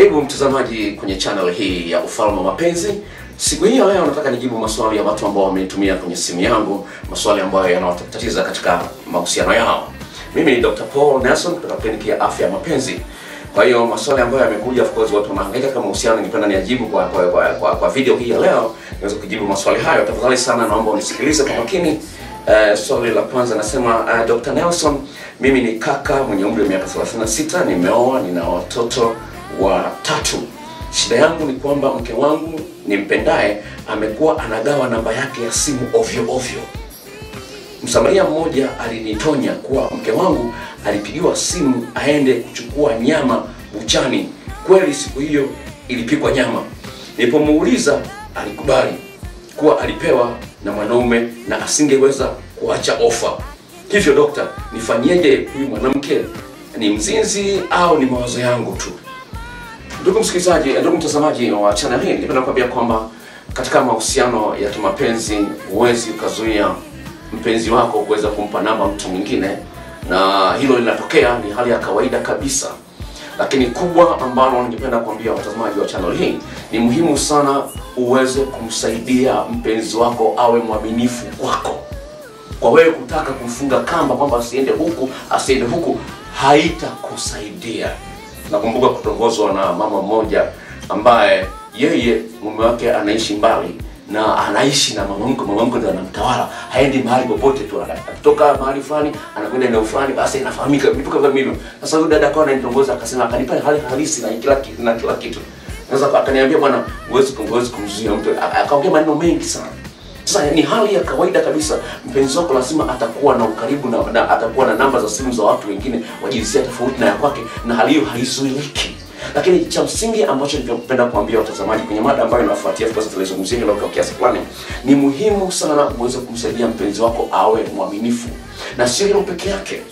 Karibu mtazamaji kwenye channel hii ya Ufalme wa Mapenzi. Siku hii leo nataka nijibu maswali ya watu ambao wamenitumia kwenye simu yangu, maswali ambayo yanawatatiza katika mahusiano yao. Mimi ni Dr. Paul Nelson kutoka kliniki ya afya ya mapenzi. Kwa hiyo maswali ambayo yamekuja, of course, watu wanahangaika kama mahusiano, ningependa niajibu kwa kwa, kwa, kwa, kwa video hii ya leo niweze kujibu maswali hayo. Tafadhali sana, naomba unisikilize kwa makini. Uh, swali la kwanza nasema, uh, Dr. Nelson, mimi ni kaka mwenye umri wa miaka 36, nimeoa, nina watoto watatu. Shida yangu ni kwamba mke wangu nimpendaye amekuwa anagawa namba yake ya simu ovyo ovyo. Msamaria mmoja alinitonya kuwa mke wangu alipigiwa simu aende kuchukua nyama buchani. Kweli siku hiyo ilipikwa nyama. Nilipomuuliza alikubali kuwa alipewa na mwanaume na asingeweza kuacha ofa. Hivyo dokta, nifanyeje? Huyu mwanamke ni mzinzi au ni mawazo yangu tu? Ndugu msikilizaji, ndugu mtazamaji wa channel hii, ningependa kuambia kwamba katika mahusiano ya kimapenzi huwezi ukazuia mpenzi wako kuweza kumpa namba mtu mwingine, na hilo linatokea, ni hali ya kawaida kabisa. Lakini kubwa ambalo ningependa kuambia watazamaji wa channel hii, ni muhimu sana uweze kumsaidia mpenzi wako awe mwaminifu kwako. Kwa wewe kutaka kumfunga kamba kwamba asiende huku asiende huku, haitakusaidia. Nakumbuka kutongozwa na mama mmoja ambaye yeye mume wake anaishi mbali na anaishi na mama mkwe, mama mkwe ndo anamtawala, haendi mahali popote tu, akitoka mahali fulani anakwenda eneo fulani, basi inafahamika vitu kama hivyo. Sasa huyu dada akawa ananitongoza akasema, akanipa hali halisi na kila kitu na kila kitu. Sasa akaniambia, bwana, huwezi huwezi kumzuia mtu, akaongea maneno mengi sana. Sasa ni hali ya kawaida kabisa, mpenzi wako lazima atakuwa na ukaribu na, na atakuwa na namba za simu za watu wengine wa jinsia tofauti na ya kwake, na hali hiyo haizuiliki. Lakini cha msingi ambacho ningependa kuambia watazamaji kwenye mada ambayo inafuatia, kwa sababu tulizungumzia hilo kwa kiasi fulani, ni muhimu sana uweze kumsaidia mpenzi wako awe mwaminifu, na sio hilo peke yake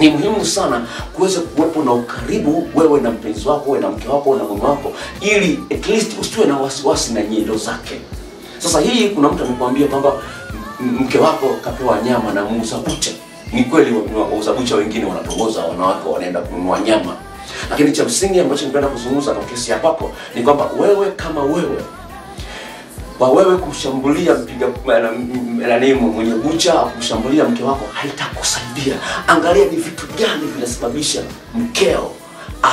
ni muhimu sana kuweza kuwepo na ukaribu wewe na mpenzi wako, wewe na mke wako na mume wako, ili at least usiwe na wasiwasi na nyendo zake. Sasa hii kuna mtu amekwambia kwamba mke wako kapewa nyama na muuza bucha. Ni kweli, wauza bucha wengine wanatongoza wanawake wanaenda kununua nyama, lakini cha msingi ambacho nipenda kuzungumza kwa kesi ya kwako ni kwamba wewe kama wewe kwa wewe kumshambulia mpiga nani mwenye bucha au kumshambulia mke wako haitakusaidia. Angalia ni vitu gani vinasababisha mkeo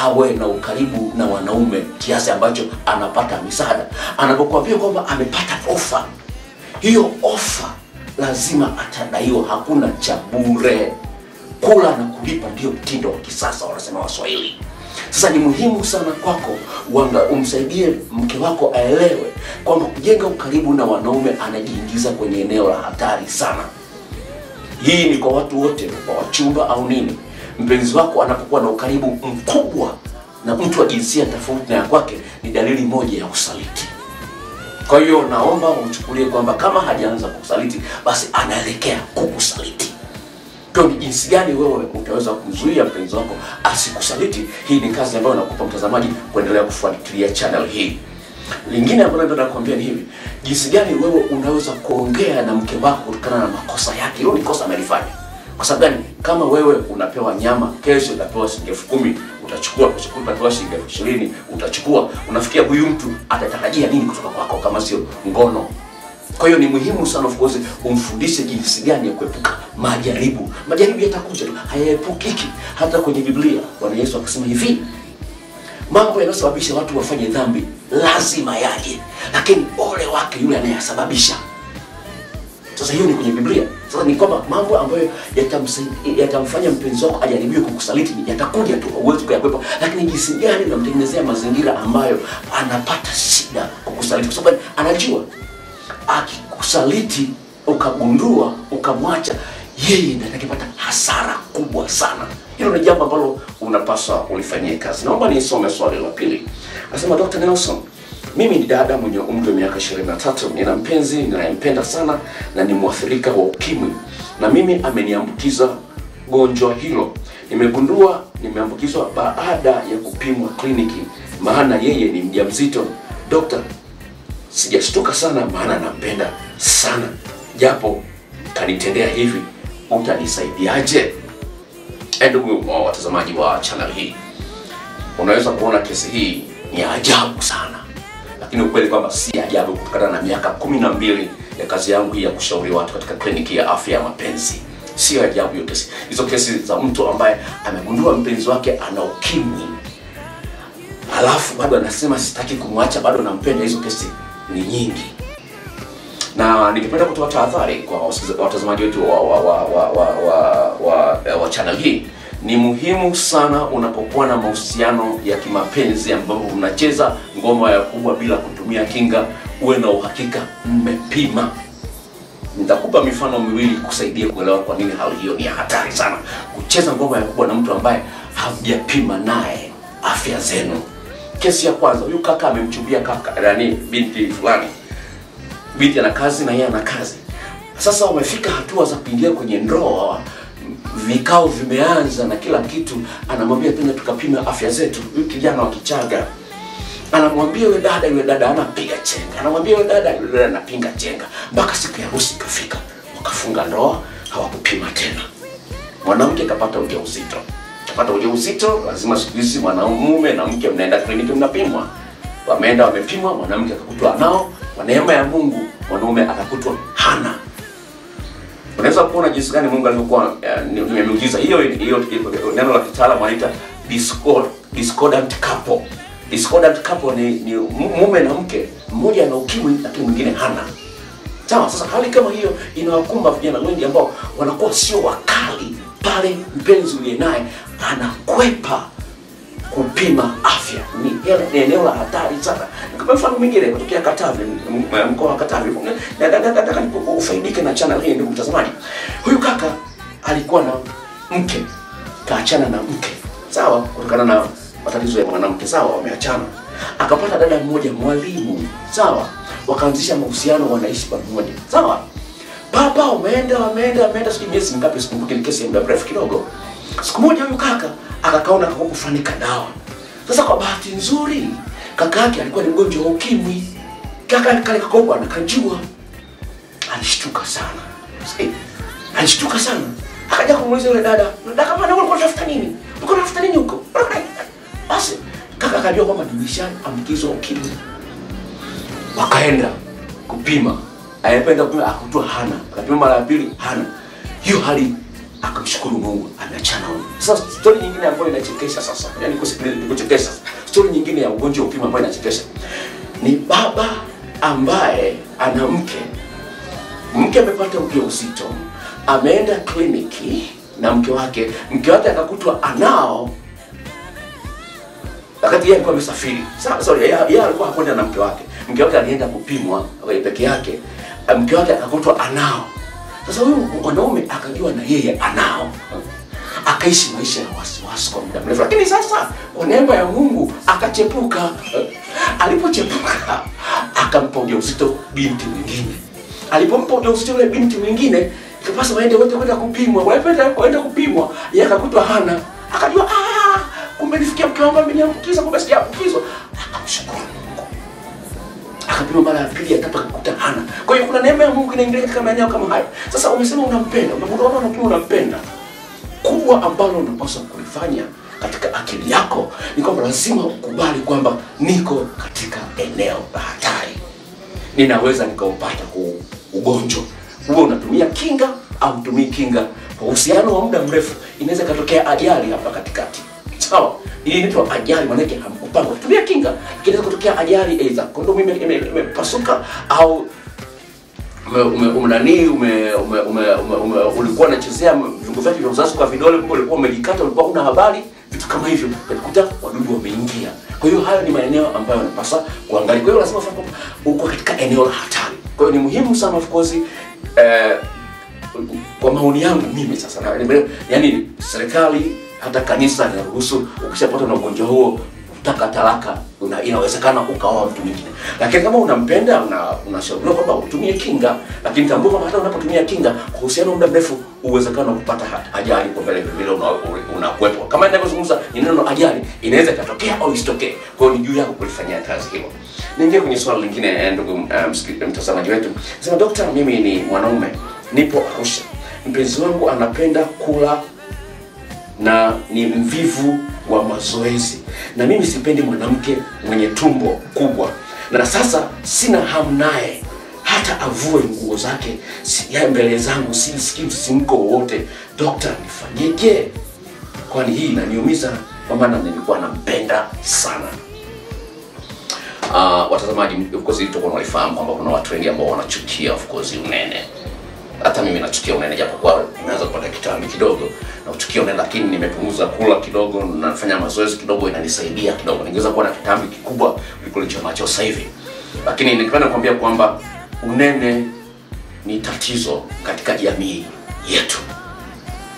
awe na ukaribu na wanaume kiasi ambacho anapata misaada. Anapokuambia kwamba amepata ofa, hiyo ofa lazima atadaiwa, hakuna cha bure. Kula na kulipa ndio mtindo wa kisasa, wanasema Waswahili. Sasa ni muhimu sana kwako wanga umsaidie mke wako aelewe kwamba kujenga ukaribu na wanaume anajiingiza kwenye eneo la hatari sana. Hii ni kwa watu wote, kwa wachumba au nini. Mpenzi wako anapokuwa na ukaribu mkubwa na mtu wa jinsia tofauti na ya kwake, ni dalili moja ya usaliti. Kwa hiyo naomba umchukulie kwamba kama hajaanza kukusaliti, basi anaelekea kukusaliti. Kwa ni jinsi gani wewe utaweza kumzuia mpenzi wako asikusaliti? Hii ni kazi ambayo nakupa mtazamaji kuendelea kufuatilia channel hii. Lingine ambalo nataka kuambia ni hivi, jinsi gani wewe unaweza kuongea na mke wako kutokana na makosa yake. Hilo ni kosa amelifanya. Kwa sababu gani? Kama wewe unapewa nyama, kesho utapewa shilingi elfu kumi utachukua, kesho utapewa shilingi elfu ishirini utachukua. Unafikia huyu mtu atatarajia nini kutoka kwako kama sio ngono? Kwa hiyo ni muhimu sana of course umfundishe jinsi gani ya kuepuka majaribu. Majaribu yatakuja tu, hayaepukiki. Hata kwenye Biblia Bwana Yesu akasema hivi, mambo yanayosababisha watu wafanye dhambi lazima yaje, lakini ole wake yule anayesababisha. Sasa hiyo ni kwenye Biblia. Sasa ni kwamba mambo ambayo yatamfanya mpenzi wako ajaribiwe kukusaliti yatakuja tu, huwezi kuyakwepa, lakini jinsi gani unamtengenezea mazingira ambayo anapata shida kukusaliti, kwa sababu anajua akikusaliti ukagundua ukamwacha yeye ndiye atakayepata hasara kubwa sana. Hilo ni jambo ambalo unapaswa ulifanyie kazi. Naomba nisome swali la pili. Anasema Dr. Nelson, mimi ni dada mwenye umri wa miaka 23, nina mpenzi ninayempenda sana na ni mwathirika wa ukimwi, na mimi ameniambukiza gonjwa hilo. Nimegundua nimeambukizwa baada ya kupimwa kliniki, maana yeye ni mjamzito. Dokta, sijashtuka sana maana nampenda sana japo kanitendea hivi, utanisaidiaje? Ndugu watazamaji wa channel hii, unaweza kuona kesi hii ni ajabu sana, lakini ukweli kwamba si ajabu kutokana na miaka kumi na mbili ya kazi yangu hii ya kushauri watu katika kliniki ya afya ya mapenzi. Sio ajabu hiyo kesi, hizo kesi za mtu ambaye amegundua mpenzi wake ana ukimwi alafu bado anasema sitaki kumwacha, bado nampenda. Hizo kesi ni nyingi, na ningependa kutoa tahadhari kwa watazamaji wetu wa, wa, wa, wa, wa, wa, wa, wa channel hii. Ni muhimu sana unapokuwa na mahusiano ya kimapenzi ambapo mnacheza ngoma ya kubwa bila kutumia kinga, uwe na uhakika mmepima. Nitakupa mifano miwili kusaidia kuelewa kwa nini hali hiyo ni hatari sana, kucheza ngoma ya kubwa na mtu ambaye hamjapima naye afya zenu. Kesi ya kwanza, huyu kaka amemchumbia kaka yani binti fulani, binti ana kazi na yeye ana kazi. Sasa wamefika hatua za kuingia kwenye ndoa, vikao vimeanza na kila kitu, anamwambia tena tukapima afya zetu. Huyu kijana wa Kichaga anamwambia yule dada, yule dada anapiga chenga, anamwambia yule dada, yule dada anapinga chenga, mpaka siku ya harusi ikafika, wakafunga ndoa, hawakupima tena. Mwanamke kapata ujauzito, kapata ujauzito, lazima siku hizi mwanamume na mke mnaenda kliniki, mnapimwa. Wameenda wamepimwa, mwanamke akakutwa nao, kwa neema ya Mungu mwanaume akakutwa hana unaweza kuona jinsi gani Mungu alivyokuwa eh, hiyo. Hiyo hiyo- neno la kitaalamu wanaita discord, discordant couple. Discordant couple ni, ni mume na mke, mmoja ana ukimwi lakini mwingine hana. Sawa. Sasa hali kama hiyo inawakumba vijana wengi ambao wanakuwa sio wakali pale mpenzi uliye naye anakwepa kupima afya. Ni eneo la hatari sana. Kama mfano mwingine kutokea Katavi, mkoa wa Katavi. Na- na- na- Nataka ufaidike na channel hii, ndugu mtazamaji. Huyu kaka alikuwa na mke, kaachana na mke, sawa, kutokana na matatizo ya mwanamke, sawa, wameachana. Akapata dada mmoja mwalimu, sawa, wakaanzisha mahusiano, wanaishi pamoja, sawa. Baba wameenda wameenda wameenda, sijui miezi mingapi, sikumbuki, ni kesi ya muda mrefu kidogo. Siku moja huyu kaka akakaona kakopo fulani kadawa. Sasa kwa bahati nzuri kaka yake alikuwa ni mgonjwa wa ukimwi. Kaka kale kakopo anakajua, alishtuka sana. Sasa alishtuka sana. Akaja kumuuliza yule dada, dada kama ulikuwa unatafuta nini? Ulikuwa unatafuta nini huko? Basi kaka akajua kwamba nimeshaambukizwa ukimwi. Wakaenda kupima, ayependa kupima, akutua hana, akapima mara ya pili hana. Hiyo hali akamshukuru Mungu, ameachana huyo. Sasa story nyingine ambayo inachekesha sasa, yani kuchekesha. story nyingine ya ugonjwa wa ukimwi ambayo inachekesha ni baba ambaye ana mke, mke amepata ujauzito, ameenda kliniki na mke wake, mke wake akakutwa anao wakati yeye alikuwa amesafiri. Sasa sorry, yeye alikuwa hakwenda na mke wake. Mke wake alienda kupimwa yeye peke yake. Mke wake akakutwa anao. Sasa huyu mwanaume akajua na yeye anao. Akaishi maisha ya wasiwasi kwa muda mrefu, lakini sasa kwa neema ya Mungu akachepuka. Alipochepuka akampa ujauzito binti mwingine. Alipompa ujauzito yule binti mwingine, ikapasa waende wote kwenda kupimwa. Walipoenda kwenda kupimwa, yeye akakutwa hana. Akajua ah, kumbe nifikia mke wangu ameniambukiza, kumbe sijaambukizwa. Akamshukuru akapima mara ya pili, ya tatu akakuta hana. Kwa hiyo kuna neema ya Mungu inaingia katika maeneo kama hayo. Sasa umesema unampenda, kwamba unapima unampenda, kubwa ambalo unapaswa kulifanya katika akili yako ni kwamba lazima ukubali kwamba niko katika eneo la hatari, ninaweza nikaupata huu ugonjwa. Huwa unatumia kinga au utumii kinga, kwa uhusiano wa muda mrefu inaweza ikatokea ajali hapa katikati, sawa? Hii inaitwa ajali, maanake hamkupanga kutumia kinga, inaweza kutokea ajali, aidha kondomu ime- ime- imepasuka au nani, ulikuwa unachezea viungo vyake vya uzazi kwa vidole, kumbe ulikuwa umejikata, ulikuwa huna habari, vitu kama hivyo, ukakuta wadudu wameingia. Kwa hiyo hayo ni maeneo ambayo yanapaswa kuangalia. Kwa hiyo lazima ufahamu kwamba uko katika eneo la hatari. Kwa hiyo ni muhimu sana of course eh, kwa maoni yangu mimi sasa yani serikali hata kanisa linaruhusu ukishapata na ugonjwa huo kutaka talaka una, inawezekana ukaoa mtu mwingine, lakini kama unampenda una, unashauriwa kwamba utumie kinga, lakini tambua kwamba hata unapotumia kinga kwa uhusiano muda mrefu, uwezekano wa kupata ajali kwa vile vile unakuwepo una kama ninavyozungumza ni neno ajali, inaweza ikatokea au isitokee. Kwa hiyo ni juu yako kulifanyia kazi hilo. Niingie kwenye swala lingine eh, ndugu mtazamaji um, mtazamaji wetu, sema dokta, mimi ni mwanaume, nipo Arusha, mpenzi wangu anapenda kula na ni mvivu wa mazoezi, na mimi sipendi mwanamke mwenye tumbo kubwa, na sasa sina hamu naye hata avue nguo zake ya mbele zangu, sisikii msisimko wowote. Dokta, nifanyeje? Kwani hii inaniumiza, kwa maana nilikuwa nampenda sana. Uh, watazamaji of course tutakuwa nalifahamu kwamba kuna watu wengi ambao wanachukia of course unene. Hata mimi nachukia unene japokuwa nimeanza kupata kitambi kidogo na kuchukia unene, lakini nimepunguza kula kidogo na nafanya mazoezi kidogo, inanisaidia kidogo. Ningeweza kuwa na kitambi kikubwa kuliko nilicho nacho sasa hivi, lakini ningependa kuambia kwamba unene ni tatizo katika jamii yetu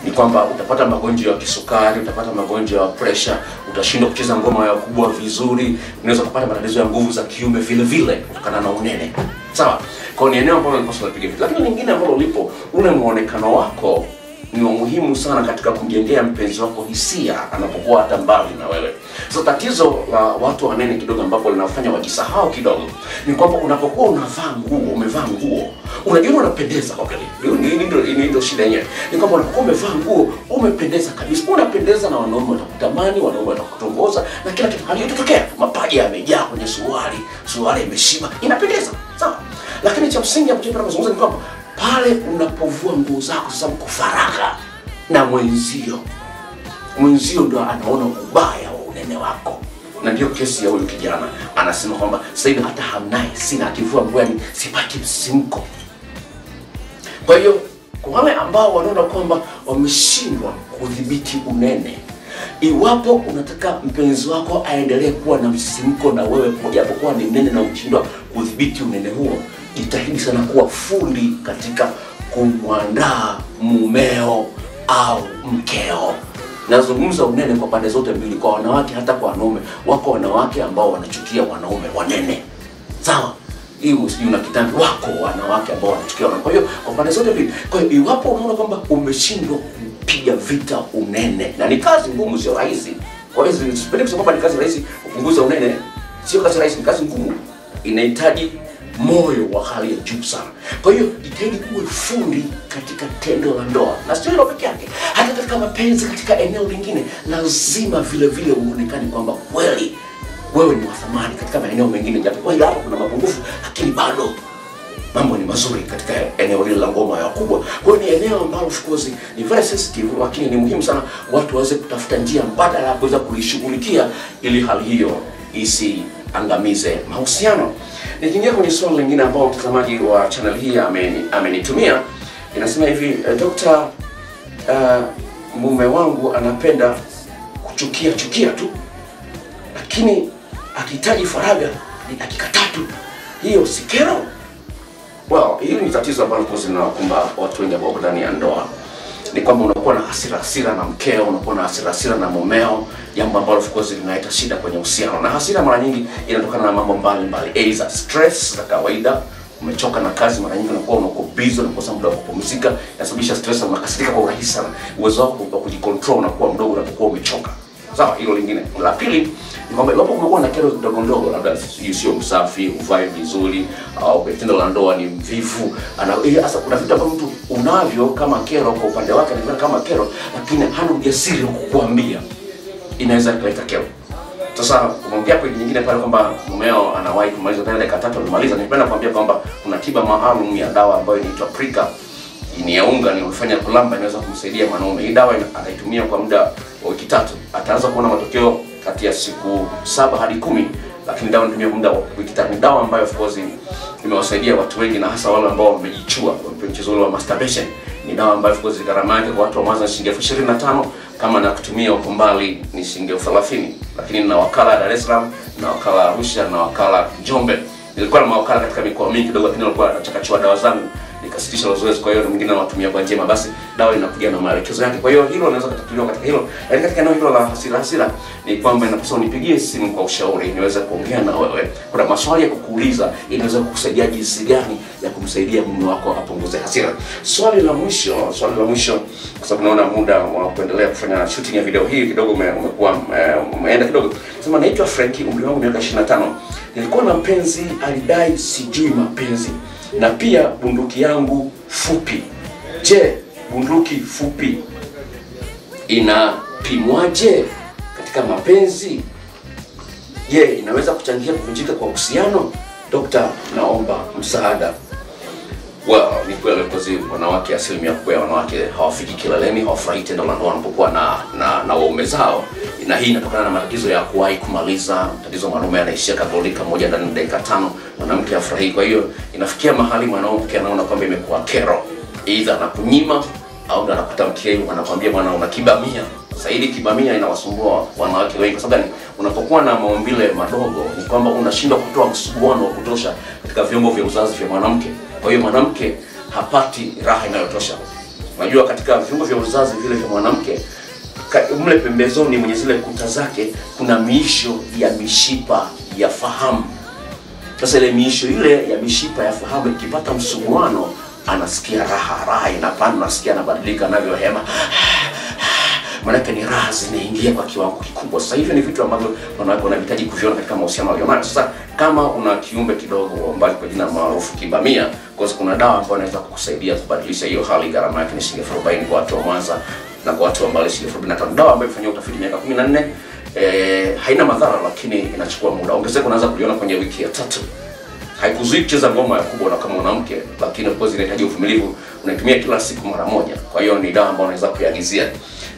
ni kwamba utapata magonjwa ya kisukari, utapata magonjwa ya presha, utashindwa kucheza ngoma ya kubwa vizuri, unaweza kupata matatizo ya nguvu za kiume vile vile kutokana na unene. Sawa, kwa ni eneo ambalo linapaswa kupiga vita, lakini lingine ambalo lipo, ule muonekano wako ni wa muhimu sana katika kumjengea mpenzi wako hisia anapokuwa hata mbali na wewe. So tatizo la watu wanene kidogo, ambapo linafanya wajisahau kidogo, ni kwamba unapokuwa unavaa nguo, umevaa nguo, unajiona unapendeza kwa kweli. Ndio- shida yenyewe, ni kwamba unapokuwa umevaa nguo, umependeza kabisa, unapendeza na wanaume watakutamani, wanaume watakutongoza na kila kitu. Hali itatokea, mapaja yamejaa kwenye suruali, suruali imeshiba, inapendeza sawa. Lakini cha msingi kuzungumza ni kwamba pale unapovua nguo zako sasa, mko faragha na mwenzio, mwenzio ndo anaona ubaya wa unene wako. Na ndio kesi ya huyu kijana anasema kwamba sasa hivi hata hamnaye sina akivua nguo yani sipati msimko kwa hiyo kwa wale ambao wanaona kwamba wameshindwa kudhibiti unene iwapo unataka mpenzi wako aendelee kuwa na msisimko na wewe japokuwa ni mnene na ushindwa kudhibiti unene huo jitahidi sana kuwa fundi katika kumwandaa mumeo au mkeo. Nazungumza unene kwa pande zote mbili kwa wanawake hata kwa wanaume. Wako wanawake ambao wanachukia wanaume wanene. Sawa? Hiyo na kitambi. Wako wanawake ambao wanachukia wanaume. Kwa hiyo kwa pande zote mbili. Kwa hiyo iwapo unaona kwamba umeshindwa kupiga vita unene na ni kazi ngumu sio rahisi. Kwa hiyo kwamba ni kazi rahisi kupunguza unene. Sio kazi rahisi ni kazi ngumu. Inahitaji moyo wa hali ya juu sana. Kwa hiyo jitahidi kuwe fundi katika tendo la ndoa, na sio hilo peke yake, hata katika mapenzi, katika eneo lingine, lazima vile vile uonekane kwamba kweli wewe ni wa thamani katika maeneo mengine, japokuwa hilo hapo kuna mapungufu, lakini bado mambo ni mazuri katika eneo lile la ngoma ya kubwa. Kwa hiyo ni eneo ambalo of course ni very sensitive, lakini ni muhimu sana watu waweze kutafuta njia mbadala ya kuweza kulishughulikia ili hali hiyo isiangamize mahusiano. Nikiingia kwenye swali lingine ambao mtazamaji wa channel hii ameni- amenitumia inasema hivi eh, dokta, uh, mume wangu anapenda kuchukia chukia tu lakini akihitaji faraga ni dakika tatu. Hiyo si kero? Well, hili ni tatizo ambalo linawakumba watu wengi ambao ndani ya ndoa. Ni kwamba unakuwa na hasira hasira na mkeo, unakuwa na hasira hasira na mumeo, jambo ambalo of course linaleta shida kwenye uhusiano. Na hasira mara nyingi inatokana na mambo mbalimbali, aidha stress za kawaida, umechoka na kazi, mara nyingi unakuwa unako busy, unakosa muda wa kupumzika, inasababisha stress na unakasirika kwa urahisi sana. Uwezo wako wa kujicontrol unakuwa mdogo unapokuwa umechoka. Sawa, hilo lingine. La pili ni kwamba iwapo kumekuwa na kero ndogo ndogo, labda sio msafi, uvae vizuri, au kwenye tendo la ndoa ni mvivu, hasa eh, sasa kuna vitu ambavyo mtu unavyo kama kero kwa upande wake, anaviona kama kero, lakini hana ujasiri wa kukuambia, inaweza kuleta kero. Sasa umeongea point nyingine pale kwamba mumeo anawahi kumaliza tena dakika tatu amemaliza. Ningependa kuambia kwamba kuna tiba maalum ya dawa ambayo inaitwa Prika, ni ya unga, ni unafanya kulamba, inaweza kumsaidia mwanaume. Hii dawa anaitumia kwa muda wiki tatu, ataanza kuona matokeo kati ya siku saba hadi kumi, lakini dawa nitumia muda wa wiki tatu. Ni dawa ambayo of course imewasaidia watu wengi na hasa wale ambao wamejichua kwa mchezo wa masturbation. Ni dawa ambayo of course gharama yake kwa watu wa Mwanza ni shilingi elfu ishirini na tano kama na kutumia uko mbali ni shilingi elfu thelathini lakini na wakala Dar es Salaam na wakala Arusha na wakala Njombe. Nilikuwa na mawakala katika mikoa mingi kidogo, lakini walikuwa wanachakachua dawa zangu nikasitisha mazoezi, Kwa hiyo mwingine anatumia kwa njema, basi dawa inakuja na maelekezo yake. Kwa hiyo hilo naweza kutatuliwa katika hilo, lakini katika eneo hilo la hasira hasira ni kwamba inapaswa unipigie simu kwa ushauri, niweze kuongea na wewe. Kuna maswali ya kukuuliza ili niweze kukusaidia jinsi gani ya kumsaidia mume wako apunguze hasira. Swali la mwisho, swali la mwisho, kwa sababu naona muda wa kuendelea kufanya shooting ya video hii kidogo umekuwa umeenda kidogo. Sema naitwa Frankie, umri wangu miaka 25. Nilikuwa na mpenzi alidai sijui mapenzi na pia bunduki yangu fupi. Je, bunduki fupi inapimwaje katika mapenzi? Je inaweza kuchangia kuvunjika kwa uhusiano? Dokta naomba msaada well ni kweli kwa sababu wanawake asilimia kubwa ya wanawake hawafiki kileleni hawafurahi tendo la ndoa wanapokuwa na na, na waume zao. Na hii inatokana na matatizo ya kuwahi kumaliza tatizo mwanaume anaishia kadhalika moja ndani ya dakika tano mwanamke afurahi. kwa hiyo inafikia mahali mwanamke anaona kwamba imekuwa kero. Aidha anakunyima au ndo anakuta mkeo anakwambia bwana una kibamia. Zaidi kibamia inawasumbua wanawake wengi. Kwa sababu unapokuwa na maumbile madogo ni kwamba unashindwa kutoa msuguano wa kutosha katika vyombo vya uzazi vya mwanamke kwa hiyo mwanamke hapati raha inayotosha. Unajua katika viungo vya uzazi vile vya mwanamke mle pembezoni mwenye zile kuta zake kuna miisho ya mishipa ya fahamu. Sasa ile miisho ile ya mishipa ya fahamu ikipata msuguano anasikia raha raha inapanda nasikia anabadilika anavyohema maanake ni raha zinaingia kwa kiwango kikubwa. Sasa hivyo ni vitu ambavyo wanawake wanahitaji kuviona katika mahusiano yao. Maana sasa kama una kiumbe kidogo ambacho kwa jina maarufu kibamia kwa kuna dawa ambayo inaweza kukusaidia kubadilisha hiyo hali gharama yake ni shilingi elfu arobaini kwa watu wa mwanza na kwa watu wa mbali shilingi elfu arobaini na tano. Dawa ambayo imefanyiwa utafiti miaka kumi na nne eh, haina madhara lakini inachukua muda. Ongezeko unaweza kuliona kwenye wiki ya tatu. Haikuzuii kucheza ngoma ya kubwa na kama mwanamke lakini of course inahitaji uvumilivu. Unaitumia kila siku mara moja. Kwa hiyo ni dawa ambayo unaweza kuiagizia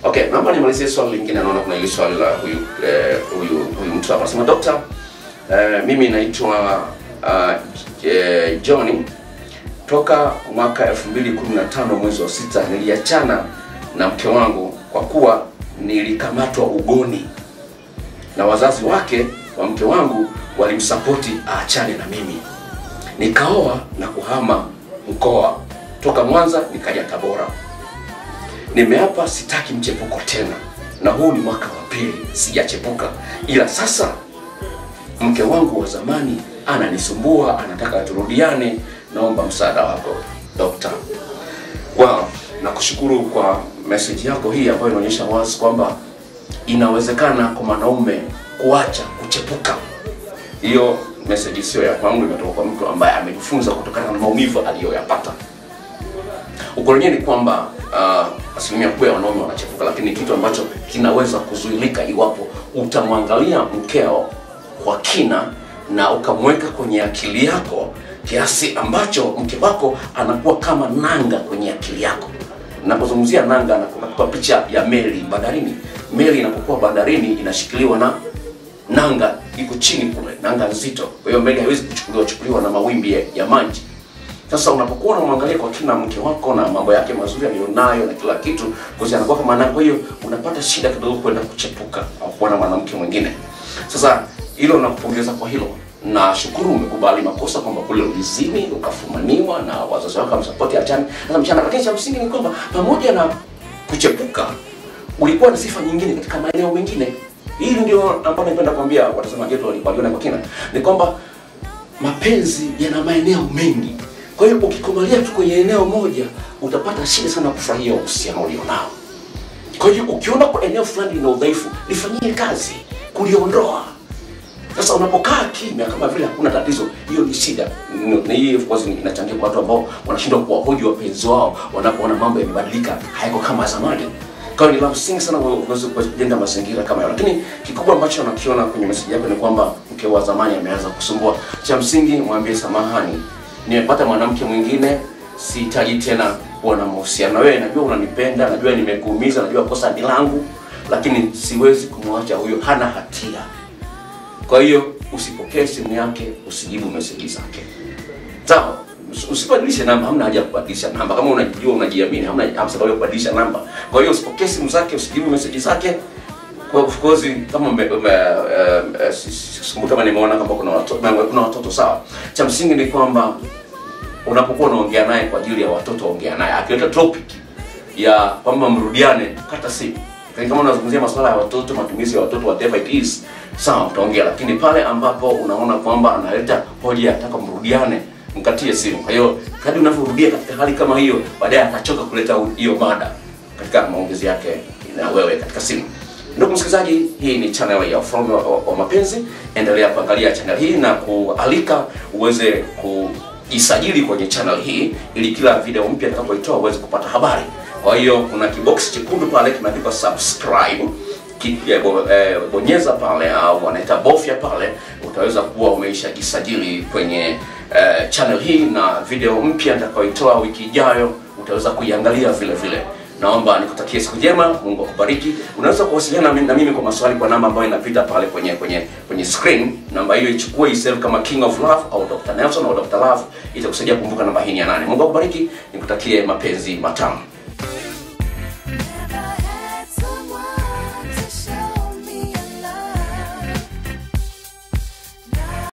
okay naomba nimalizie swali lingine naona kuna ile swali la huyu eh, huyu huyu mtu hapa. Anasema dokta eh, mimi naitwa uh, eh, Johnny toka mwaka 2015 mwezi wa sita niliachana na mke wangu kwa kuwa nilikamatwa ugoni. Na wazazi wake wa mke wangu walimsapoti aachane na mimi. Nikaoa na kuhama mkoa. Toka mwanza nikaja tabora nimeapa sitaki mchepuko tena. Na huu ni mwaka wa pili sijachepuka. Ila sasa mke wangu wa zamani ananisumbua anataka turudiane naomba msaada wako dokta. Well nakushukuru kwa message yako hii ambayo inaonyesha wazi kwamba inawezekana kwa mwanaume kuacha kuchepuka. Hiyo message sio ya kwangu imetoka kwa mtu ambaye amejifunza kutokana na maumivu aliyoyapata. Ukweli ni kwamba uh, asilimia kubwa ya wanaume wanachafuka, lakini kitu ambacho kinaweza kuzuilika iwapo utamwangalia mkeo kwa kina na ukamweka kwenye akili yako kiasi ambacho mke wako anakuwa kama nanga kwenye akili yako. Napozungumzia nanga nakupa picha ya meli bandarini. Meli inapokuwa bandarini inashikiliwa na nanga iko chini kule nanga nzito. Kwa hiyo meli haiwezi kuchukuliwa chukuliwa na mawimbi ya, maji sasa unapokuwa unamwangalia kwa kina mke wako na mambo yake mazuri aliyonayo na kila kitu kozi anakuwa kama nanga kwa hiyo unapata shida kidogo kwenda kuchepuka au kuwa na mwanamke mwingine. Sasa hilo nakupongeza kwa hilo. Na shukuru umekubali makosa kwamba kule ulizini ukafumaniwa na wazazi wako wamsapoti achani sasa mchana lakini cha msingi ni kwamba pamoja na kuchepuka ulikuwa na sifa nyingine katika maeneo mengine. Hili ndio ambayo napenda kuambia watazamaji wetu waliona kwa kina. Ni kwamba mapenzi yana maeneo mengi kwa hiyo ukikomalia tu kwenye eneo moja utapata shida sana kufurahia uhusiano ulionao. Kwa hiyo ukiona kwa eneo fulani lina udhaifu lifanyie kazi kuliondoa. Sasa unapokaa kimya kama vile hakuna tatizo hiyo ni shida. Na hii of course inachangia kwa watu ambao wanashindwa kuwahoji wapenzi wao wanapoona mambo yamebadilika hayako kama zamani. Kwa hiyo ni msingi sana uweze kujenga mazingira kama hayo. Lakini kikubwa ambacho nakiona kwenye meseji yako ni kwamba mke wa zamani ameanza kusumbua. Cha msingi mwambie samahani nimepata mwanamke mwingine sihitaji tena kuwa na mahusiano. Na wewe najua unanipenda najua nimekuumiza najua kosa ni langu lakini siwezi kumwacha huyo hana hatia. Kwa hiyo usipokee simu yake usijibu meseji zake. Sawa Usi- usibadilishe namba hamna haja ya kubadilisha namba. Kama unajijua unajiamini hamna sababu ya kubadilisha namba. Kwa hiyo usipokee simu zake usijibu meseji zake of course kama me, me, uh, uh, kama nimeona kama kuna watoto kuna watoto sawa. Cha msingi ni kwamba unapokuwa unaongea naye kwa ajili ya watoto ongea naye. Akileta topic ya kwamba mrudiane kata simu. Kama unazungumzia masuala ya watoto matumizi ya watoto whatever it is sawa utaongea. Lakini pale ambapo unaona kwamba analeta hoja anataka mrudiane mkatie simu. Kwa hiyo kadri unavyorudia katika hali kama hiyo baadaye atachoka kuleta hiyo mada katika maongezi yake na wewe katika simu ndugu msikilizaji hii ni channel ya ufalme wa, wa, mapenzi endelea kuangalia channel hii na kualika uweze kujisajili kwenye channel hii ili kila video mpya nitakapoitoa uweze kupata habari kwa hiyo kuna kibox chekundu pale kimeandikwa subscribe eh, bonyeza pale au wanaita bofya pale, utaweza kuwa umeisha jisajili kwenye eh, channel hii, na video mpya nitakayoitoa wiki ijayo utaweza kuiangalia vile vile. Naomba nikutakie siku njema, Mungu akubariki. Unaweza kuwasiliana na mimi- kwa maswali kwa namba ambayo inapita pale kwenye kwenye kwenye screen. Namba hiyo ichukue isave kama King of Love au Dr. Nelson au Dr. Love, itakusaidia kumbuka namba hii ni ya nane. Mungu akubariki, nikutakie mapenzi matamu.